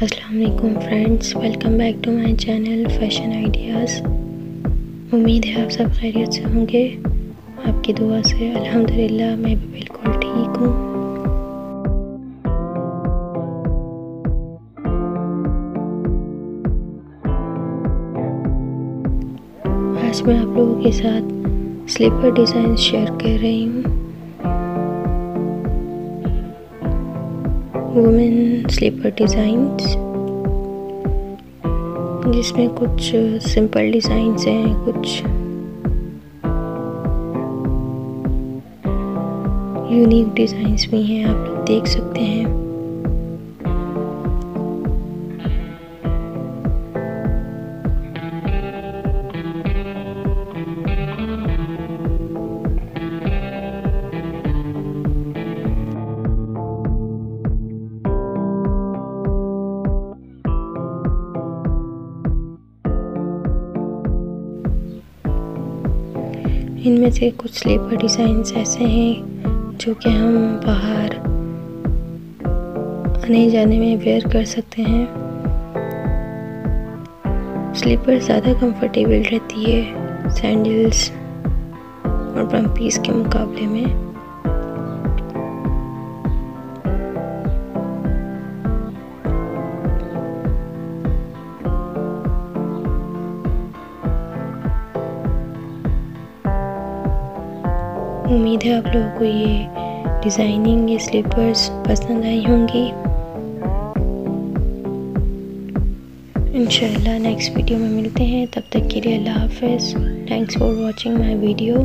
वालेकुम friends welcome back to my channel fashion ideas उम्मीद है आप सब खैरियत से होंगे। आपकी दुआ से, अल्हम्दुलिल्लाह, मैं भी बिल्कुल ठीक हूँ। आज मैं आप लोगों के साथ स्लीपर डिज़ाइन शेयर कर रही हूँ। वुमेन स्लीपर डिज़ाइंस जिसमें कुछ सिंपल डिज़ाइंस हैं, कुछ यूनिक डिज़ाइंस भी हैं, आप लोग देख सकते हैं। इनमें से कुछ स्लीपर डिज़ाइंस ऐसे हैं जो कि हम बाहर आने जाने में वेयर कर सकते हैं। स्लीपर ज़्यादा कंफर्टेबल रहती है सैंडल्स और पम्पीस के मुकाबले में। उम्मीद है आप लोगों को ये डिज़ाइनिंग ये स्लीपर्स पसंद आई होंगी। इंशाल्लाह नेक्स्ट वीडियो में मिलते हैं। तब तक के लिए अल्लाह half thanks for watching my video